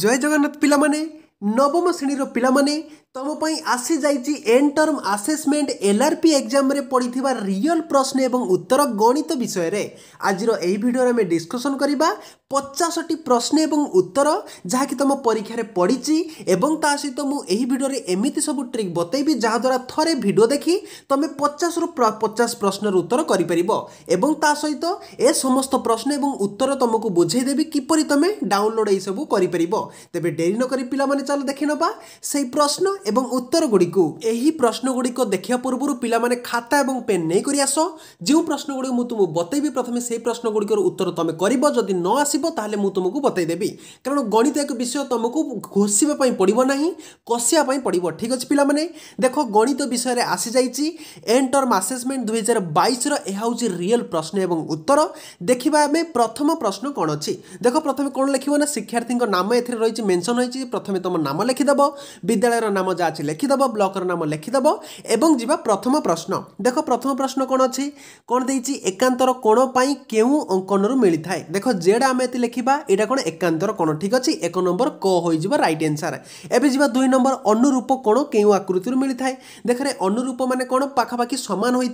জয় জগন্নাଥ ପିଲାମାନେ ନବମ ଶ୍ରେଣୀର ପିଲାମାନେ ତୁମ ପାଇଁ ଆସିଯାଇଛି ଏଣ୍ଡ ଟର୍ମ ଆସେସମେଣ୍ଟ ଏଲ୍ଆର୍ପି ଏକ୍ଜାମରେ ପଡ଼ିଥିବା ରିଅଲ୍ ପ୍ରଶ୍ନ ଏବଂ ଉତ୍ତର ଗଣିତ ବିଷୟରେ ଆଜିର ଏହି ଭିଡ଼ିଓରେ ଆମେ ଡିସ୍କସନ୍ କରିବା ପଚାଶଟି ପ୍ରଶ୍ନ ଏବଂ ଉତ୍ତର ଯାହାକି ତୁମ ପରୀକ୍ଷାରେ ପଡ଼ିଛି ଏବଂ ତା ସହିତ ମୁଁ ଏହି ଭିଡ଼ିଓରେ ଏମିତି ସବୁ ଟ୍ରିକ୍ ବତେଇବି ଯାହାଦ୍ୱାରା ଥରେ ଭିଡ଼ିଓ ଦେଖି ତୁମେ ପଚାଶରୁ ପଚାଶ ପ୍ରଶ୍ନର ଉତ୍ତର କରିପାରିବ ଏବଂ ତା ସହିତ ଏ ସମସ୍ତ ପ୍ରଶ୍ନ ଏବଂ ଉତ୍ତର ତୁମକୁ ବୁଝେଇଦେବି କିପରି ତୁମେ ଡାଉନଲୋଡ଼ ଏହିସବୁ କରିପାରିବ ତେବେ ଡେରି ନକରି ପିଲାମାନେ ଚାଲ ଦେଖିନେବା ସେହି ପ୍ରଶ୍ନ ଏବଂ ଉତ୍ତରଗୁଡ଼ିକୁ ଏହି ପ୍ରଶ୍ନଗୁଡ଼ିକ ଦେଖିବା ପୂର୍ବରୁ ପିଲାମାନେ ଖାତା ଏବଂ ପେନ୍ ନେଇକରି ଆସ ଯେଉଁ ପ୍ରଶ୍ନଗୁଡ଼ିକ ମୁଁ ତୁମକୁ ବତେଇବି ପ୍ରଥମେ ସେହି ପ୍ରଶ୍ନଗୁଡ଼ିକର ଉତ୍ତର ତୁମେ କରିବ ଯଦି ନ ଆସିବ ତାହେଲେ ମୁଁ ତୁମକୁ ବତେଇଦେବି କାରଣ ଗଣିତ ଏକ ବିଷୟ ତୁମକୁ ଘୋଷିବା ପାଇଁ ପଡ଼ିବ ନାହିଁ କଷିବା ପାଇଁ ପଡ଼ିବ ଠିକ୍ ଅଛି ପିଲାମାନେ ଦେଖ ଗଣିତ ବିଷୟରେ ଆସିଯାଇଛି ଏଣ୍ଡ ଟର୍ମ ଆସେସମେଣ୍ଟ ଦୁଇହଜାର ବାଇଶର ଏହା ହେଉଛି ରିଏଲ୍ ପ୍ରଶ୍ନ ଏବଂ ଉତ୍ତର ଦେଖିବା ଆମେ ପ୍ରଥମ ପ୍ରଶ୍ନ କ'ଣ ଅଛି ଦେଖ ପ୍ରଥମେ କ'ଣ ଲେଖିବ ନା ଶିକ୍ଷାର୍ଥୀଙ୍କ ନାମ ଏଥିରେ ରହିଛି ମେନ୍ସନ୍ ହୋଇଛି ପ୍ରଥମେ ତୁମ ନାମ ଲେଖିଦେବ ବିଦ୍ୟାଳୟର ନାମ নাম যা আছে লেখিদেব ব্লকর নাম লেখিদেব এবং যা প্রথম প্রশ্ন দেখ প্রথম প্রশ্ন কোণ অছি কোণ দিয়েছি একান্তর কোণ পাই কেউ অঙ্কনরু মিলি থাকে দেখ জেড আমি এতে লেখিবা এটা কোণ একান্তর কোণ ঠিক আছে এক নম্বর ক হয়ে যা রাইট এনসার এবে যা দুই নম্বর অনুরূপ কোণ কেউ আকৃতির মিলি থাকে দেখে অনুরূপ মানে কোণ পাখাপাখি সমান হয়ে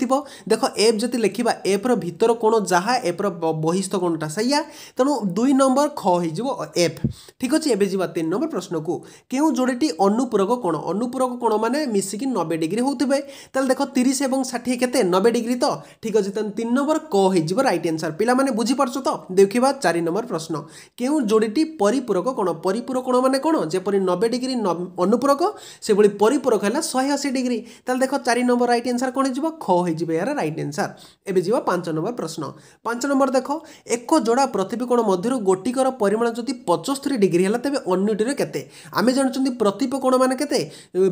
দেখ এফ যদি লেখিবা এফর ভিতর কোণ যা এফর বহিস্থ কোণটা সেইয়া তেমন দুই নম্বর খ হয়ে যাব এফ ঠিক আছে এবে যা তিন নম্বর প্রশ্নকু কেউ যোড়িটি অনুপূরক কোণ অনুপূরক কোণমানে মিশিকি নবে ডিগ্রি হোথে তাহলে দেখ তিরিশ এবং ষাঠিয়ে কেতে নবে ডিগ্রি তো ঠিক আছে তাহলে তিন নম্বর ক হয়ে রাইট আনসার পিলামানে বুঝিপারছ তো দেখা চারি নম্বর প্রশ্ন কেউ যোড়িটি পরিপূরক কোণ পরিপূরক কোণ মানে কোণ যেপর নবে ডিগ্রি অনুপূরক সেভাবে পরিপূরক হল শহে অশী ডিগ্রি তাহলে দেখ চারি নম্বর রাইট আনসার কোণ হয়ে খ হয়ে এর রাইট আনসার এবে যা পাঁচ নম্বর প্রশ্ন পাঁচ নম্বর দেখ এক যোড়া প্রতিবিকোণ মধ্যে গোটিকর পরিমাণ যদি পঁচস্তরি ডিগ্রি হল তেমনি অন্যটির কেতে আমি জাঁচান প্রতিপকোণ মানে কেতে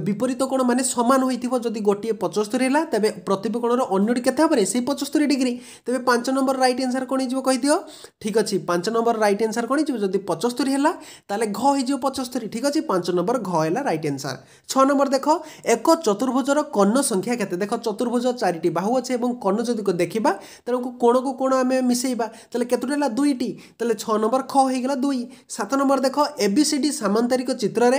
বিপরীত কোণ মানে সমান হয়েছিল যদি গোটিয়ে পঁচস্তরি হল তবে প্রত্যেকোণর অন্যটি কেতে হবে সেই পঁচস্তরি ডিগ্রি তবে পাঁচ নম্বর রাইট এনসার কোণ হয়ে কহিদিও ঠিক আছে পাঁচ নম্বর রাইট এনসার কোণ হয়ে যদি পঁচস্তরি হল তাহলে ঘ হয়ে যাব পঁচস্তরি ঠিক আছে পাঁচ নম্বর ঘ হল রাইট এনসার ছ নম্বর দেখ এক চতুর্ভুজর কর্ণ সংখ্যা কেতে দেখ চতুর্ভুজ চারিটি বাহু আছে এবং কর্ণ যদি দেখা কোণ কু কোণ আমি মিশাইবা তাহলে কতটা হল দুইটি তাহলে ছ নম্বর খ হয়ে গেল দুই সাত নম্বর দেখ এবি সি ডি সামান্তরিক চিত্রের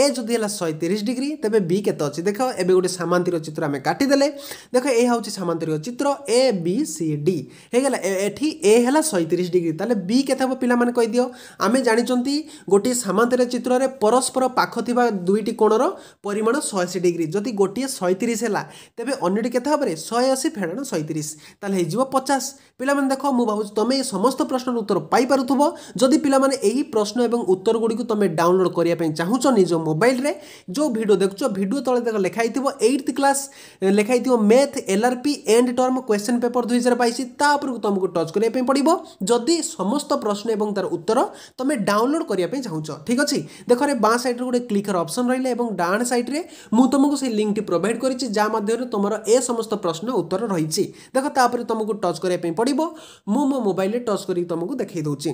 এ যদি হল শহে তিরিশ ডিগ্রি তেবে বি কেতে অছি দেখ এবে গোটে সামান্তরিক চিত্র আমি কাটিদেলে দেখ এ হচ্ছে সামান্তরিক চিত্র এ বি সি ডি হয়েগলা এটি এ হল সৈতিরিশ ডিগ্রি তাহলে বি কেতে হব পিলামানে কইদিও আমি জাঁচি গোটিয়ে সামান্তরিক চিত্রের পরস্পর পাখ থাকা দুইটি কোণর পরিমাণ শহে ডিগ্রি যদি গোটিয়ে শহেতিরিশ হল তেবে অন্যটি কেতে হবে শহে অশী ফেড়াণ শহেতিরিশ তাহলে হয়ে যাব পচাশ পিলামানে দেখ মু ভাবুছি তুমি এই সমস্ত প্রশ্নর উত্তর পাইপারুথব যদি পিলামানে এই প্রশ্ন এবং উত্তরগুড়ি তুমি ডাউনলোড করা চাহুছ নিজ মোবাইলের যে ভিডিও দেখো ভিডিও তলে লেখা আই দিব 8th ক্লাস লেখা আই দিব math LRP end term question paper 2022 তা উপর তুমি টচ করে পঢ়িবো যদি সমস্ত প্রশ্ন এবং তার উত্তর তুমি ডাউনলোড করিয়া পই চাওছো ঠিক আছে দেখো রে বা সাইড রে ক্লিক করে অপশন রইলে এবং ডান সাইড রে মু তোমাক সেই লিংকটি প্রোভাইড করিছি যা মধ্যে তোমার এ সমস্ত প্রশ্ন উত্তর রইছে দেখো তা পর তুমি টচ করে পঢ়িবো মু মো মোবাইলে টচ করে তোমাকে দেখাই দছি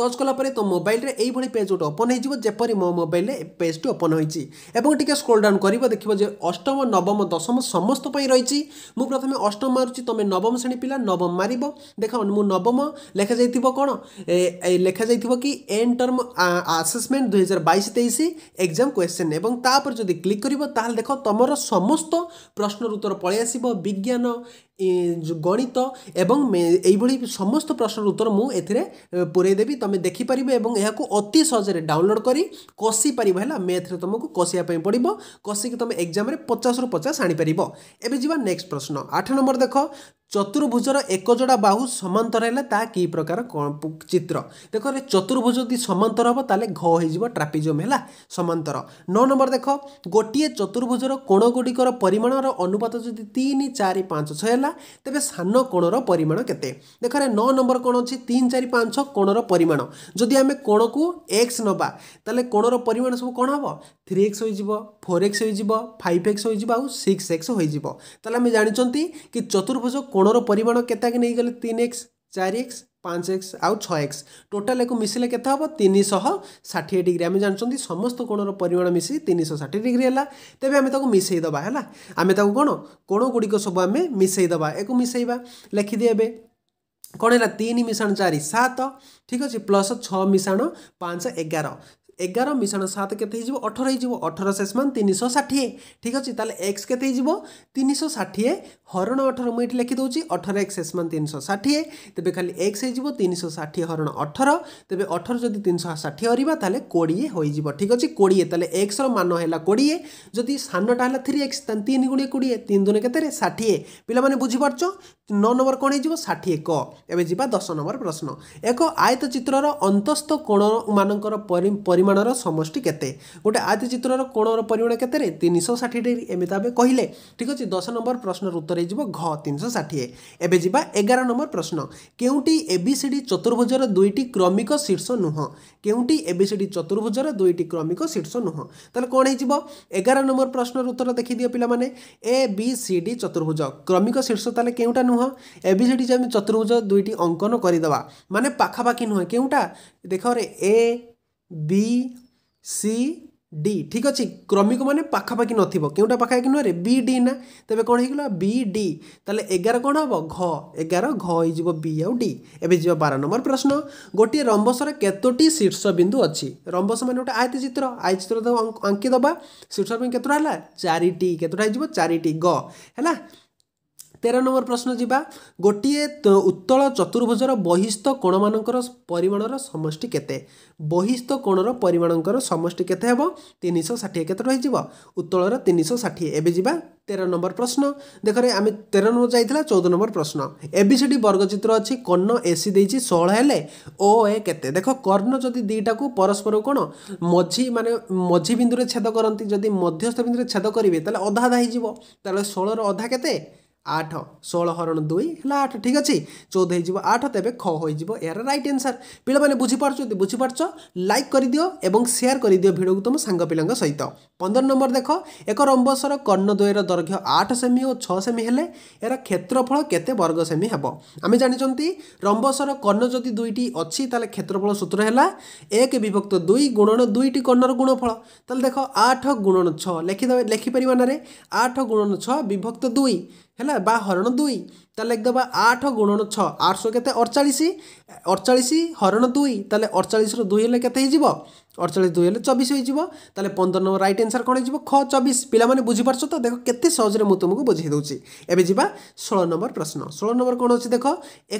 ଟଚ୍ କଲା ପରେ ତ ମୋବାଇଲରେ ଏଇଭଳି ପେଜ୍ ଗୋଟେ ଓପନ୍ ହୋଇଯିବ ଯେପରି ମୋ ମୋବାଇଲରେ ପେଜ୍ଟି ଓପନ୍ ହୋଇଛି ଏବଂ ଟିକେ ସ୍କ୍ରୋଲ୍ ଡାଉନ୍ କରିବ ଦେଖିବ ଯେ ଅଷ୍ଟମ ନବମ ଦଶମ ସମସ୍ତ ପାଇଁ ରହିଛି ମୁଁ ପ୍ରଥମେ ଅଷ୍ଟମ ମାରୁଛି ତୁମେ ନବମ ଶ୍ରେଣୀ ପିଲା ନବମ ମାରିବ ଦେଖ ମୁଁ ନବମ ଲେଖାଯାଇଥିବ କ'ଣ ଲେଖାଯାଇଥିବ କି ଏନ୍ ଟର୍ମ ଆସେସମେଣ୍ଟ ଦୁଇହଜାର ବାଇଶ ତେଇଶ ଏକ୍ଜାମ୍ କ୍ୱେଶ୍ଚନ୍ ଏବଂ ତାପରେ ଯଦି କ୍ଲିକ୍ କରିବ ତାହେଲେ ଦେଖ ତୁମର ସମସ୍ତ ପ୍ରଶ୍ନର ଉତ୍ତର ପଳାଇ ଆସିବ ବିଜ୍ଞାନ গণিত এবং এইଭଳି সমস্ତ ପ୍ରଶ୍ନର ଉତ୍ତର ମୁଁ ଏଥିରେ ପୂରାଇ ଦେବି ତୁମେ ଦେଖିପାରିବେ ଏବଂ ଏହାକୁ ଅତି ସହଜରେ ଡାଉନଲୋଡ଼୍ କରି କଷି ପାରିବ ହେଲା ମ୍ୟାଥ୍ରେ ତୁମକୁ କଷିବା ପାଇଁ ପଡ଼ିବ କଷିକି ତୁମେ ଏକ୍ଜାମ୍ରେ ପଚାଶରୁ ପଚାଶ ଆଣିପାରିବ ଏବେ ଯିବା ନେକ୍ସଟ ପ୍ରଶ୍ନ ଆଠ ନମ୍ବର ଦେଖ ଚତୁର୍ଭୁଜର ଏକଜୋଡ଼ା ବାହୁ ସମାନ୍ତର ହେଲେ ତାହା କି ପ୍ରକାର ଚିତ୍ର ଦେଖ ଚତୁର୍ଭୁଜ ଯଦି ସମାନ୍ତର ହେବ ତାହେଲେ ଘ ହେଇଯିବ ଟ୍ରାପିଜମ୍ ହେଲା ସମାନ୍ତର ନଅ ନମ୍ବର ଦେଖ ଗୋଟିଏ ଚତୁର୍ଭୁଜର କୋଣ ଗୁଡ଼ିକର ପରିମାଣର ଅନୁପାତ ଯଦି ତିନି ଚାରି ପାଞ୍ଚ ଛଅ ହେଲା ତେବେ ସାନ କୋଣର ପରିମାଣ କେତେ ଦେଖରେ ନଅ ନମ୍ବର କ'ଣ ଅଛି ତିନି ଚାରି ପାଞ୍ଚ ଛଅ କୋଣର ପରିମାଣ ଯଦି ଆମେ କୋଣକୁ ଏକ୍ସ ନେବା ତାହେଲେ କୋଣର ପରିମାଣ ସବୁ କ'ଣ ହେବ ଥ୍ରୀ ଏକ୍ସ ହୋଇଯିବ ଫୋର୍ ଏକ୍ସ ହୋଇଯିବ ଫାଇଭ୍ ଏକ୍ସ ହୋଇଯିବ ଆଉ ସିକ୍ସ ଏକ୍ସ ହୋଇଯିବ ତାହେଲେ ଆମେ ଜାଣିଛନ୍ତି କି ଚତୁର୍ଭୁଜ କୋଣ କୋଣର ପରିମାଣ କେତେକି ନେଇଗଲେ ତିନି ଏକ୍ସ ଚାରି ଏକ୍ସ ପାଞ୍ଚ ଏକ୍ସ ଆଉ ଛଅ ଏକ୍ସ ଟୋଟାଲ ଏକୁ ମିଶିଲେ କେତେ ହେବ ତିନିଶହ ଷାଠିଏ ଡିଗ୍ରୀ ଆମେ ଜାଣିଛନ୍ତି ସମସ୍ତ କୋଣର ପରିମାଣ ମିଶି ତିନିଶହ ଷାଠିଏ ଡିଗ୍ରୀ ହେଲା ତେବେ ଆମେ ତାକୁ ମିଶାଇଦେବା ହେଲା ଆମେ ତାକୁ କ'ଣ କୋଣଗୁଡ଼ିକ ସବୁ ଆମେ ମିଶାଇଦେବା ଏକୁ ମିଶାଇବା ଲେଖିଦିଏ ଏବେ କ'ଣ ହେଲା ତିନି ମିଶାଣ ଚାରି ସାତ ଠିକ୍ ଅଛି ପ୍ଲସ୍ ଛଅ ମିଶାଣ ପାଞ୍ଚ ଏଗାର এগার মিশ্রণ সাত কেতে হয়ে অঠর হয়ে অঠর শেষ মান তিনশো ষাঠিয়ে ঠিক আছে তাহলে এক্স কেতে হয়ে তিনশো ষাঠিয়ে হরণ অঠর মু এটি লিখি দেছি অঠর এক্স শেষ মান তিনশো ষাঠিয়ে তবে খালি এক্স হয়ে তিনশো ষাঠিয়ে হরণ অঠর তবে অঠর যদি তিনশো ষাঠিয়ে হরিবা তাহলে কোড়িয়ে হয়ে যাব ঠিক আছে কোড়িয়ে তাহলে এক্সর মান হল কোড়িয়ে যদি সানটা হল থ্রি এক্স তাহলে তিন গুণে কোড়িয়ে তিন দুনে কেতে ষাঠিয়ে পিলামানে বুঝিপারছ ନଅ ନମ୍ବର କ'ଣ ହେଇଯିବ ଷାଠିଏ କ ଏବେ ଯିବା ଦଶ ନମ୍ବର ପ୍ରଶ୍ନ ଏକ ଆୟତ ଚିତ୍ରର ଅନ୍ତସ୍ଥ କୋଣମାନଙ୍କର ପରିମାଣର ସମଷ୍ଟି କେତେ ଗୋଟେ ଆୟତ ଚିତ୍ରର କୋଣର ପରିମାଣ କେତେରେ ତିନିଶହ ଷାଠିଏ ଡିଗ୍ରୀ ଏମିତି ଆମେ କହିଲେ ଠିକ୍ ଅଛି ଦଶ ନମ୍ବର ପ୍ରଶ୍ନର ଉତ୍ତର ହେଇଯିବ ଘ ତିନିଶହ ଷାଠିଏ ଏବେ ଯିବା ଏଗାର ନମ୍ବର ପ୍ରଶ୍ନ କେଉଁଟି ଏ ବି ସି ଡି ଚତୁର୍ଭୁଜର ଦୁଇଟି କ୍ରମିକ ଶୀର୍ଷ ନୁହଁ କେଉଁଟି ଏ ବି ସି ଡି ଚତୁର୍ଭୁଜର ଦୁଇଟି କ୍ରମିକ ଶୀର୍ଷ ନୁହଁ ତାହେଲେ କ'ଣ ହେଇଯିବ ଏଗାର ନମ୍ବର ପ୍ରଶ୍ନର ଉତ୍ତର ଦେଖିଦିଅ ପିଲାମାନେ ଏ ବି ସି ଡି ଚତୁର୍ଭୁଜ କ୍ରମିକ ଶୀର୍ଷ ତାହେଲେ କେଉଁଟା ନୁହଁ নুহ এবিসিডি যে আমি চতুর্ভুজ দুইটি অঙ্কন করিদেবা মানে পাখাপাখি নুহে কেউটা দেখরে এ বি সি ডি ঠিক আছে ক্রমিক মানে পাখাপাখি নথিব কেউটা পাখাপাখি নুহে বি ডি না তবে কোণ হয়েগলা বি ডি তাহলে এগার কোণ হব ঘ এগার ঘ হয়েযিব বি আউ ডি এবে যা বার নম্বর প্রশ্ন গোটিয়ে রম্বসর কতোটি শীর্ষবিন্দু অছি রম্বস মানে গোটে আয়ত চিত্র আয় চিত্র আঙ্কি দেবা শীর্ষবিন্দু কতটা হল চারিটি কতটা হয়েযিব চারিটি গ হ্যাঁ ତେର ନମ୍ବର ପ୍ରଶ୍ନ ଯିବା ଗୋଟିଏ ଉତ୍ତଳ ଚତୁର୍ଭୁଜର ବହିସ୍ଥ କୋଣମାନଙ୍କର ପରିମାଣର ସମଷ୍ଟି କେତେ ବହିସ୍ଥ କୋଣର ପରିମାଣଙ୍କର ସମଷ୍ଟି କେତେ ହେବ ତିନିଶହ ଷାଠିଏ କେତେ ରହିଯିବ ଉତ୍ତଳର ତିନିଶହ ଷାଠିଏ ଏବେ ଯିବା ତେର ନମ୍ବର ପ୍ରଶ୍ନ ଦେଖରେ ଆମେ ତେର ନମ୍ବର ଯାଇଥିଲା ଚଉଦ ନମ୍ବର ପ୍ରଶ୍ନ ଏବିସିଡି ବର୍ଗଚିତ୍ର ଅଛି କର୍ଣ୍ଣ ଏସି ଦେଇଛି ଷୋହଳ ହେଲେ ଓ ଏ କେତେ ଦେଖ କର୍ଣ୍ଣ ଯଦି ଦୁଇଟାକୁ ପରସ୍ପର କ'ଣ ମଝି ମାନେ ମଝି ବିନ୍ଦୁରେ ଛେଦ କରନ୍ତି ଯଦି ମଧ୍ୟସ୍ଥ ବିନ୍ଦୁରେ ଛେଦ କରିବେ ତାହେଲେ ଅଧା ଅଧା ହେଇଯିବ ତାହେଲେ ଷୋହଳର ଅଧା କେତେ আঠ ষোল হরণ দুই হল আঠ ঠিক আছে চৌদ হয়ে যাব আঠ তেবে খ হয়ে যাব এর রাইট আনসার পিলামানে বুঝিপারছ যদি বুঝিপারছ লাইক করিদিও এবং সেয়ার করিদিও ভিডিওকে তুম সাঙ্গ পিলাঙ্ক সহিত পনের নম্বর দেখ এক রম্বসর কর্ণদ্বয়ের দৈর্ঘ্য আঠ সেমি ও ছ সেমি হলে এর ক্ষেত্রফল কেতে বর্গ সেমি হব আমি জাঁচান রম্বসর কর্ণ যদি দুইটি অছি তাহলে ক্ষেত্রফল সূত্র হল এক বিভক্ত দুই গুণন দুইটি কর্ণর গুণফল তাহলে দেখ আঠ গুণন ছ লেখিদেবে লেখিপার না আঠ গুণন ছ বিভক্ত দুই ହେଲା ବା ହରଣ ଦୁଇ ତାହେଲେ ଲେଖିଦେବା ଆଠ ଗୁଣନ ଛଅ ଆଠଶହ କେତେ ଅଡ଼ଚାଳିଶ ଅଡ଼ଚାଳିଶ ହରଣ ଦୁଇ ତାହେଲେ ଅଡ଼ଚାଳିଶରୁ ଦୁଇ ହେଲେ କେତେ ହେଇଯିବ ଅଡ଼ଚାଳିଶ ଦୁଇ ହେଲେ ଚବିଶ ହେଇଯିବ ତାହେଲେ ପନ୍ଦର ନମ୍ବର ରାଇଟ୍ ଆନ୍ସର୍ କ'ଣ ହେଇଯିବ ଖ ଚବିଶ ପିଲାମାନେ ବୁଝିପାରୁଛ ତ ଦେଖ କେତେ ସହଜରେ ମୁଁ ତୁମକୁ ବୁଝେଇ ଦେଉଛି ଏବେ ଯିବା ଷୋହଳ ନମ୍ବର ପ୍ରଶ୍ନ ଷୋହଳ ନମ୍ବର କ'ଣ ଅଛି ଦେଖ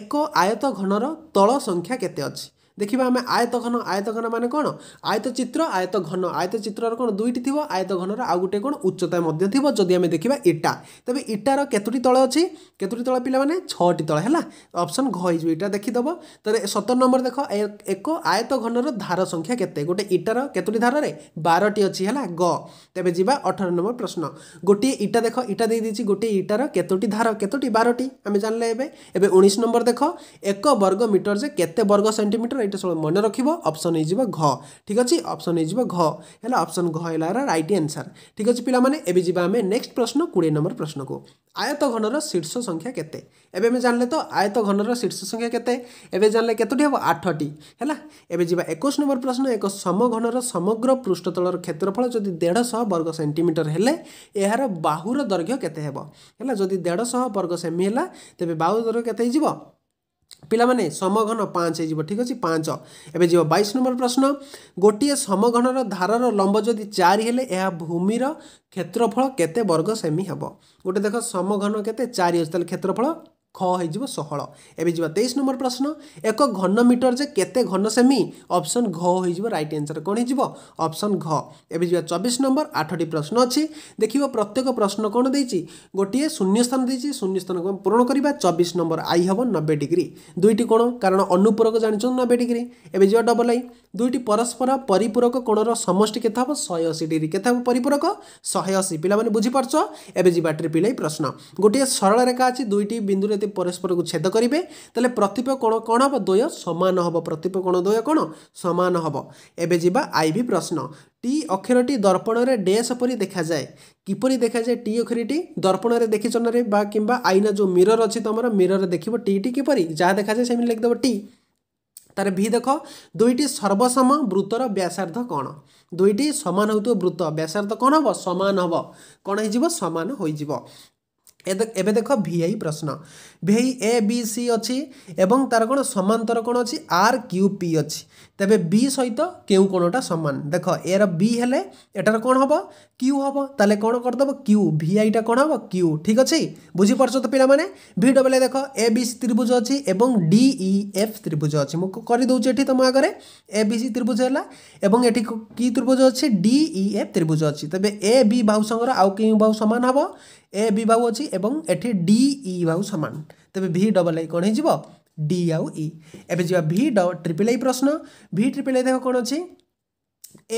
ଏକ ଆୟତ ଘନର ତଳ ସଂଖ୍ୟା କେତେ ଅଛି ଦେଖିବା ଆମେ ଆୟତ ଘନ ଆୟତ ଘନ ମାନେ କ'ଣ ଆୟତ ଚିତ୍ର ଆୟତ ଘନ ଆୟତ ଚିତ୍ରର କ'ଣ ଦୁଇଟି ଥିବ ଆୟତ ଘନର ଆଉ ଗୋଟେ କ'ଣ ଉଚ୍ଚତା ମଧ୍ୟ ଥିବ ଯଦି ଆମେ ଦେଖିବା ଇଟା ତେବେ ଇଟାର କେତୋଟି ତଳ ଅଛି କେତୋଟି ତଳ ପିଲାମାନେ ଛଅଟି ତଳ ହେଲା ଅପସନ୍ ଘ ହେଇଯିବ ଇଟା ଦେଖିଦେବ ତେବେ ସତର ନମ୍ବର ଦେଖ ଏକ ଆୟତ ଘନର ଧାର ସଂଖ୍ୟା କେତେ ଗୋଟେ ଇଟାର କେତୋଟି ଧାରରେ ବାରଟି ଅଛି ହେଲା ଗ ତେବେ ଯିବା ଅଠର ନମ୍ବର ପ୍ରଶ୍ନ ଗୋଟିଏ ଇଟା ଦେଖ ଇଟା ଦେଇଦେଇଛି ଗୋଟିଏ ଇଟାର କେତୋଟି ଧାର କେତୋଟି ବାରଟି ଆମେ ଜାଣିଲେ ଏବେ ଏବେ ଉଣେଇଶ ନମ୍ବର ଦେଖ ଏକ ବର୍ଗ ମିଟର ଯେ କେତେ ବର୍ଗ ସେଣ୍ଟିମିଟର ଏଇଟା ସବୁ ମନେ ରଖିବ ଅପସନ୍ ହେଇଯିବ ଘ ଠିକ୍ ଅଛି ଅପସନ୍ ହେଇଯିବ ଘ ହେଲା ଅପସନ୍ ଘ ହେଲା ରାଇଟ୍ ଆନ୍ସର୍ ଠିକ୍ ଅଛି ପିଲାମାନେ ଏବେ ଯିବା ଆମେ ନେକ୍ସଟ ପ୍ରଶ୍ନ କୋଡ଼ିଏ ନମ୍ବର ପ୍ରଶ୍ନକୁ ଆୟତ ଘନର ଶୀର୍ଷ ସଂଖ୍ୟା କେତେ ଏବେ ଆମେ ଜାଣିଲେ ତ ଆୟତ ଘନର ଶୀର୍ଷ ସଂଖ୍ୟା କେତେ ଏବେ ଜାଣିଲେ କେତୋଟି ହେବ ଆଠଟି ହେଲା ଏବେ ଯିବା ଏକୋଇଶ ନମ୍ବର ପ୍ରଶ୍ନ ଏକ ସମଘନର ସମଗ୍ର ପୃଷ୍ଠତଳର କ୍ଷେତ୍ରଫଳ ଯଦି ଦେଢ଼ଶହ ବର୍ଗ ସେଣ୍ଟିମିଟର ହେଲେ ଏହାର ବାହୁର ଦୈର୍ଘ୍ୟ କେତେ ହେବ ହେଲା ଯଦି ଦେଢ଼ଶହ ବର୍ଗ ସେମି ହେଲା ତେବେ ବାହୁ ଦୈର୍ଘ୍ୟ କେତେ ହେଇଯିବ ପିଲାମାନେ ସମଘନ ପାଞ୍ଚ ହେଇଯିବ ଠିକ୍ ଅଛି ପାଞ୍ଚ ଏବେ ଯିବ ବାଇଶ ନମ୍ବର ପ୍ରଶ୍ନ ଗୋଟିଏ ସମଘନର ଧାରର ଲମ୍ବ ଯଦି ଚାରି ହେଲେ ଏହା ଭୂମିର କ୍ଷେତ୍ରଫଳ କେତେ ବର୍ଗ ସେମି ହେବ ଗୋଟେ ଦେଖ ସମଘନ କେତେ ଚାରି ଅଛି ତାହେଲେ କ୍ଷେତ୍ରଫଳ ख ହୋଇଯିବ ଷୋହଳ ଏବେ ଯିବା ତେଇଶ ନମ୍ବର ପ୍ରଶ୍ନ ଏକ ଘନ ମିଟର ଯେ କେତେ ଘନ ସେମି ଅପସନ୍ ଘ ହୋଇଯିବ ରାଇଟ୍ ଆନ୍ସର୍ କ'ଣ ହୋଇଯିବ ଅପସନ୍ ଘ ଏବେ ଯିବା ଚବିଶ ନମ୍ବର ଆଠଟି ପ୍ରଶ୍ନ ଅଛି ଦେଖିବ ପ୍ରତ୍ୟେକ ପ୍ରଶ୍ନ କ'ଣ ଦେଇଛି ଗୋଟିଏ ଶୂନ୍ୟ ସ୍ଥାନ ଦେଇଛି ଶୂନ୍ୟ ସ୍ଥାନକୁ ଆମେ ପୂରଣ କରିବା ଚବିଶ ନମ୍ବର ଆଇ ହେବ ନବେ ଡିଗ୍ରୀ ଦୁଇଟି କୋଣ କାରଣ ଅନୁପୂରକ ଜାଣିଛନ୍ତି ନବେ ଡିଗ୍ରୀ ଏବେ ଯିବା ଡବଲ୍ ଆଇ ଦୁଇଟି ପରସ୍ପର ପରିପୂରକ କୋଣର ସମଷ୍ଟି କେତେ ହେବ ଶହେ ଅଶୀ ଡିଗ୍ରୀ କେତେ ହେବ ପରିପୂରକ ଶହେ ଅଶୀ ପିଲାମାନେ ବୁଝିପାରୁଛ ଏବେ ଯିବା ଟ୍ରିପିଲ୍ ଆଇ ପ୍ରଶ୍ନ ଗୋଟିଏ ସରଳ ରେଖା ଅଛି ଦୁଇଟି ବିନ୍ଦୁରେ ଯଦି ପରସ୍ପରକୁ ଛେଦ କରିବେ ତାହେଲେ ପ୍ରତିପ କୋଣ କ'ଣ ହେବ ଦ୍ୱୟ ସମାନ ହେବ ପ୍ରତିପ କୋଣ ଦ୍ୱୟ କ'ଣ ସମାନ ହେବ ଏବେ ଯିବା ଆଇଭି ପ୍ରଶ୍ନ ଟି ଅକ୍ଷରଟି ଦର୍ପଣରେ ଡେସ୍ ପରି ଦେଖାଯାଏ କିପରି ଦେଖାଯାଏ ଟି ଅକ୍ଷରଟି ଦର୍ପଣରେ ଦେଖିଚନରେ ବା କିମ୍ବା ଆଇନା ଯେଉଁ ମିରର ଅଛି ତୁମର ମିରରରେ ଦେଖିବ ଟିଟି କିପରି ଯାହା ଦେଖାଯାଏ ସେମିତି ଲେଖିଦେବ ଟି তার ভি দেখ দুইটি সর্বসম বৃত্তর ব্যাসার্ধ কোণ দুইটি সমান হউথ বৃত্ত ব্যাসার্ধ কোণ হব সমান হব কোণ হয়ে সমান হয়ে এবে দেখ ভিআই প্রশ্ন ভিআই এ বি সি অছি এবং তার কোণ সমান্তর কোণ অছি আর কিউ পি অছি তেবে বি সহিত কেউ কোণটা সমান দেখ এর বি হলে এটার কোণ হব কিউ হব তাহলে কোণ করেদেব কিউ ভিআইটা কোণ হব কিউ ঠিক আছে বুঝিপারছ তো পিলামানে ভি ডবল দেখ এ বি সি ত্রিভুজ অছি এবং ডি ই এফ ত্রিভুজ অছি মু করিদেউছি এটি তোম আগে এ বি সি ত্রিভুজ হলা এবং এটি কি ত্রিভুজ অছি ডি ই এফ ত্রিভুজ অছি তেবে এ বি বাহুসঙ্গর আউ কেউ বাহু সমান হব ଏ ବିଭାଗ ଅଛି ଏବଂ ଏଠି ଡି ଇ ବିଭାଗ ସମାନ ତେବେ ଭି ଡବଲ୍ ଆଇ କ'ଣ ହେଇଯିବ ଡି ଆଉ ଇ ଏବେ ଯିବା ଭି ଟ୍ରିପିଲ୍ ଆଇ ପ୍ରଶ୍ନ ଭି ଟ୍ରିପିଲ୍ ଆଇ ଦେଖ କ'ଣ ଅଛି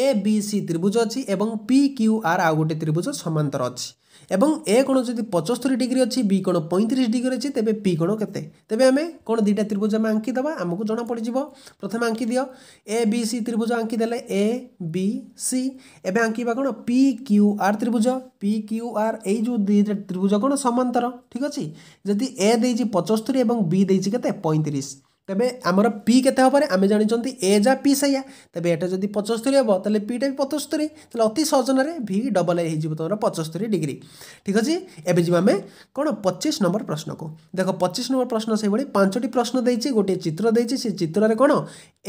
ଏ ବି ସି ତ୍ରିଭୁଜ ଅଛି ଏବଂ ପି କ୍ୟୁ ଆର୍ ଆଉ ଗୋଟେ ତ୍ରିଭୁଜ ସମାନ୍ତର ଅଛି এবং এ কোণ যদি পঁচস্তরি ডিগ্রি অছি বি কোণ পঁয়ত্রিশ ডিগ্রি অছি তেবে পি কোণ কেতে তেবে আমি কোণ দুইটা ত্রিভুজ আমি আঙ্কি দেওয়া আমাকে জনা যাব প্রথমে আঙ্কি দিও এ বি সি ত্রিভুজ আঙ্কি দেলে এ বি সি এবে আঙ্কিবা কোণ পি কিউ আর ত্রিভুজ পি কিউ আর এই যে দুইটা ত্রিভুজ কোণ সমান্তর ঠিক আছে যদি এ দিয়েছি পঁচস্তরি এবং বি দিয়েছি কেতে পঁয়ত্রিশ ତେବେ ଆମର ପି କେତେ ହେବରେ ଆମେ ଜାଣିଛନ୍ତି ଏ ଯା ପି ସେଇଆ ତେବେ ଏଇଟା ଯଦି ପଞ୍ଚସ୍ତରୀ ହେବ ତାହେଲେ ପିଟା ବି ପଞ୍ଚସ୍ତରୀ ତାହେଲେ ଅତି ସହଜନରେ ଭି ଡବଲ୍ ଏ ହେଇଯିବ ତୁମର ପଞ୍ଚସ୍ତରୀ ଡିଗ୍ରୀ ଠିକ୍ ଅଛି ଏବେ ଯିବା ଆମେ କ'ଣ ପଚିଶ ନମ୍ବର ପ୍ରଶ୍ନକୁ ଦେଖ ପଚିଶ ନମ୍ବର ପ୍ରଶ୍ନ ସେଇଭଳି ପାଞ୍ଚଟି ପ୍ରଶ୍ନ ଦେଇଛି ଗୋଟିଏ ଚିତ୍ର ଦେଇଛି ସେ ଚିତ୍ରରେ କ'ଣ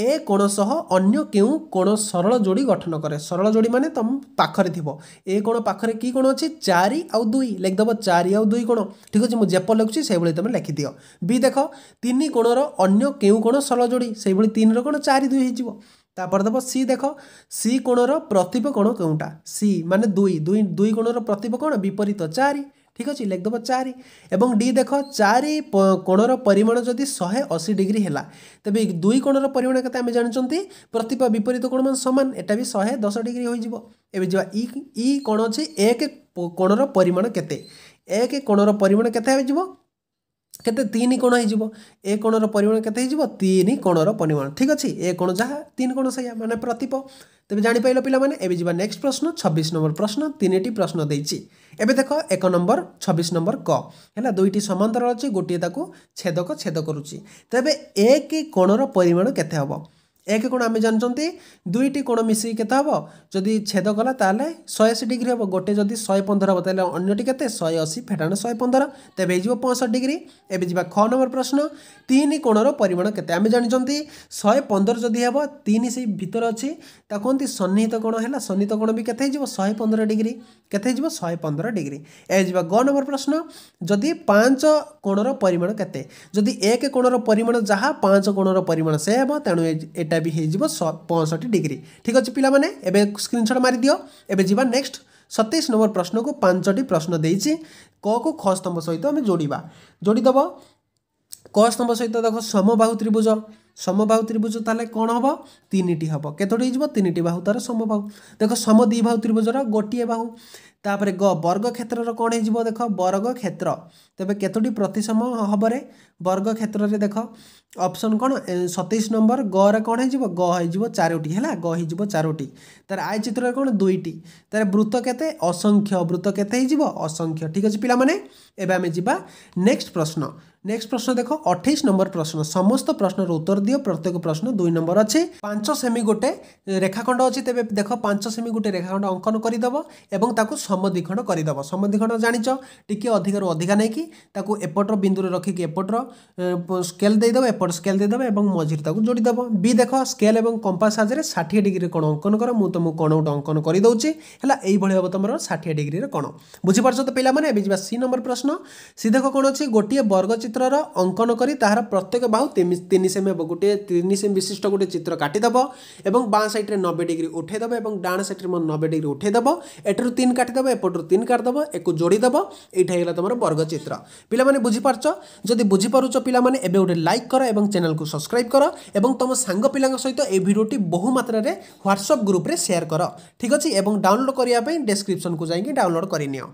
ଏ କୋଣ ସହ ଅନ୍ୟ କେଉଁ କୋଣ ସରଳ ଯୋଡ଼ି ଗଠନ କରେ ସରଳ ଯୋଡ଼ି ମାନେ ତୁମ ପାଖରେ ଥିବ ଏ କୋଣ ପାଖରେ କି କୋଣ ଅଛି ଚାରି ଆଉ ଦୁଇ ଲେଖିଦେବ ଚାରି ଆଉ ଦୁଇ କୋଣ ଠିକ୍ ଅଛି ମୁଁ ଯେପରି ଲେଖୁଛି ସେଇଭଳି ତୁମେ ଲେଖିଦିଅ ବି ଦେଖ ତିନି କୋଣର ଅନ୍ୟ କେଉଁ କୋଣ ସରଳ ଯୋଡ଼ି ସେଇଭଳି ତିନିର କୋଣ ଚାରି ଦୁଇ ହେଇଯିବ ତାପରେ ଦେବ ସି ଦେଖ ସି କୋଣର ପ୍ରତିପ କୋଣ କେଉଁଟା ସି ମାନେ ଦୁଇ ଦୁଇ ଦୁଇ କୋଣର ପ୍ରତିପ କୋଣ ବିପରୀତ ଚାରି ঠিক ଅଛି ଲେଖିଦେବ ଚାରି ଏବଂ ଡି ଦେଖ ଚାରି କୋଣର ପରିମାଣ ଯଦି ଶହେ ଅଶୀ ଡିଗ୍ରୀ ହେଲା ତେବେ ଦୁଇ କୋଣର ପରିମାଣ କେତେ ଆମେ ଜାଣିଛନ୍ତି ପ୍ରତି ବିପରୀତ କୋଣମାନ ସମାନ ଏଟା ବି ଶହେ ଦଶ ଡିଗ୍ରୀ ହୋଇଯିବ ଏବେ ଯିବା ଇ ଇ କୋଣ ଅଛି ଏକ କୋଣର ପରିମାଣ କେତେ ଏକ କୋଣର ପରିମାଣ କେତେ ହୋଇଯିବ କେତେ ତିନି କୋଣ ହେଇଯିବ ଏ କୋଣର ପରିମାଣ କେତେ ହେଇଯିବ ତିନି କୋଣର ପରିମାଣ ଠିକ୍ ଅଛି ଏ କୋଣ ଯାହା ତିନି କୋଣ ସେଇଆ ମାନେ ପ୍ରତିପ ତେବେ ଜାଣିପାରିଲ ପିଲାମାନେ ଏବେ ଯିବା ନେକ୍ସଟ ପ୍ରଶ୍ନ ଛବିଶ ନମ୍ବର ପ୍ରଶ୍ନ ତିନିଟି ପ୍ରଶ୍ନ ଦେଇଛି ଏବେ ଦେଖ ଏକ ନମ୍ବର ଛବିଶ ନମ୍ବର କ ହେଲା ଦୁଇଟି ସମାନ୍ତର ଅଛି ଗୋଟିଏ ତାକୁ ଛେଦକ ଛେଦ କରୁଛି ତେବେ ଏକ କୋଣର ପରିମାଣ କେତେ ହେବ ଏକ କୋଣ ଆମେ ଜାଣିଛନ୍ତି ଦୁଇଟି କୋଣ ମିଶିକି କେତେ ହେବ ଯଦି ଛେଦ କଲା ତାହେଲେ ଶହେଅଶୀ ଡିଗ୍ରୀ ହେବ ଗୋଟେ ଯଦି ଶହେ ପନ୍ଦର ହେବ ତାହେଲେ ଅନ୍ୟଟି କେତେ ଶହେ ଅଶୀ ଫେଟାଣ ଶହେ ପନ୍ଦର ତେବେ ହେଇଯିବ ପଞ୍ଚଷଠି ଡିଗ୍ରୀ ଏବେ ଯିବା ଖଅ ନମ୍ବର ପ୍ରଶ୍ନ ତିନି କୋଣର ପରିମାଣ କେତେ ଆମେ ଜାଣିଛନ୍ତି ଶହେ ପନ୍ଦର ଯଦି ହେବ ତିନି ସେଇ ଭିତରେ ଅଛି ତାକୁ କୁହନ୍ତି ସନ୍ନିହିତ କୋଣ ହେଲା ସନ୍ନିହିତ କୋଣ ବି କେତେ ହେଇଯିବ ଶହେ ପନ୍ଦର ଡିଗ୍ରୀ କେତେ ହେଇଯିବ ଶହେ ପନ୍ଦର ଡିଗ୍ରୀ ଏ ଯିବା ଗ ନମ୍ବର ପ୍ରଶ୍ନ ଯଦି ପାଞ୍ଚ କୋଣର ପରିମାଣ କେତେ ଯଦି ଏକ କୋଣର ପରିମାଣ ଯାହା ପାଞ୍ଚ କୋଣର ପରିମାଣ ସେ ହେବ ତେଣୁ ଏଇଟା ଏଇଟା ବି ହେଇଯିବ ପଞ୍ଚଷଠି ଡିଗ୍ରୀ ଠିକ୍ ଅଛି ପିଲାମାନେ ଏବେ ସ୍କ୍ରିନ୍ସଟ୍ ମାରିଦିଅ ଏବେ ଯିବା ନେକ୍ସଟ ସତେଇଶ ନମ୍ବର ପ୍ରଶ୍ନକୁ ପାଞ୍ଚଟି ପ୍ରଶ୍ନ ଦେଇଛି କକୁ ଖ ସ୍ତମ୍ଭ ସହିତ ଆମେ ଯୋଡ଼ିବା ଯୋଡ଼ିଦେବ କ ସ୍ତମ୍ଭ ସହିତ ଦେଖ ସମବାହୁ ତ୍ରିଭୁଜ সমবাহু ত্রিভুজ তাহলে କ'ଣ ହେବ ତିନିଟି ହେବ କେତୋଟି ହେଇଯିବ ତିନିଟି ବାହୁ ତା'ର ସମବାହୁ ଦେଖ ସମ ଦୁଇ ବାହୁ ତ୍ରିଭୁଜର ଗୋଟିଏ ବାହୁ ତାପରେ ଗ ବର୍ଗକ୍ଷେତ୍ରର କ'ଣ ହେଇଯିବ ଦେଖ ବର୍ଗକ୍ଷେତ୍ର ତେବେ କେତୋଟି ପ୍ରତିସମ ହବରେ ବର୍ଗକ୍ଷେତ୍ରରେ ଦେଖ ଅପସନ୍ କ'ଣ ସତେଇଶ ନମ୍ବର ଗରେ କ'ଣ ହେଇଯିବ ଗ ହେଇଯିବ ଚାରୋଟି ହେଲା ଗ ହେଇଯିବ ଚାରୋଟି ତାର ଆୟ ଚିତ୍ରରେ କ'ଣ ଦୁଇଟି ତାର ବୃତ୍ତ କେତେ ଅସଂଖ୍ୟ ବୃତ୍ତ କେତେ ହେଇଯିବ ଅସଂଖ୍ୟ ଠିକ୍ ଅଛି ପିଲାମାନେ ଏବେ ଆମେ ଯିବା ନେକ୍ସଟ ପ୍ରଶ୍ନ নেক্সট প্রশ্ন দেখ অঠেইশ নম্বর প্রশ্ন সমস্ত প্রশ্নর উত্তর দিও প্রত্যেক প্রশ্ন দুই নম্বর অছি পাঁচ সেমি গোটে রেখাখণ্ড অছি তেবে দেখ পাঁচ সেমি গোটে রেখাখণ্ড অঙ্কন করিদেব এবং তাকে সমদ্বিখণ্ড করিদেব সমদ্বিখণ্ড জাঁচ টিকি অধিকরু অধিকা নেই তাকে এপটর বিন্দুরে রখিকি এপটর স্কেল দেইদেব এপট স্কেল দেইদেব এবং মঝিরে তাকে যোড়িদেব বি দেখ স্কেল এবং কম্পাস সাহায্যে ষাঠিয়ে ডিগ্রি কোণ অঙ্কন কর মু তুমি কোণ গোটে অঙ্কন করিদেছি হলে এইভাবে হব তোমার ষাঠিয়ে ডিগ্রি কোণ বুঝিপারছ তো পিলা মানে এবে যা সি নম্বর প্রশ্ন সি দেখ কোণ অছি গোটিয়ে বর্গচিত্র ଚିତ୍ରର ଅଙ୍କନ କରି ତାହାର ପ୍ରତ୍ୟେକ ବାହୁ ତିନି ସେମ୍ ହେବ ଗୋଟିଏ ତିନି ସେମି ବିଶିଷ୍ଟ ଗୋଟିଏ ଚିତ୍ର କାଟିଦେବ ଏବଂ ବାଁ ସାଇଡ଼୍ରେ ନବେ ଡିଗ୍ରୀ ଉଠାଇଦେବ ଏବଂ ଡାହାଣ ସାଇଡ଼୍ରେ ମୋ ନବେ ଡିଗ୍ରୀ ଉଠାଇଦେବ ଏଠାରୁ ତିନି କାଟିଦେବ ଏପଟରୁ ତିନି କାଟିଦେବ ଏକୁ ଯୋଡ଼ିଦେବ ଏଇଟା ହେଇଗଲା ତୁମର ବର୍ଗ ଚିତ୍ର ପିଲାମାନେ ବୁଝିପାରୁଛ ଯଦି ବୁଝିପାରୁଛ ପିଲାମାନେ ଏବେ ଗୋଟେ ଲାଇକ୍ କର ଏବଂ ଚ୍ୟାନେଲକୁ ସବସ୍କ୍ରାଇବ୍ କର ଏବଂ ତୁମ ସାଙ୍ଗ ପିଲାଙ୍କ ସହିତ ଏହି ଭିଡ଼ିଓଟି ବହୁ ମାତ୍ରାରେ ହ୍ୱାଟ୍ସଆପ୍ ଗ୍ରୁପ୍ରେ ସେୟାର କର ଠିକ୍ ଅଛି ଏବଂ ଡାଉନଲୋଡ଼ କରିବା ପାଇଁ ଡେସ୍କ୍ରିପ୍ସନକୁ ଯାଇକି ଡାଉନଲୋଡ଼ କରିନିଅ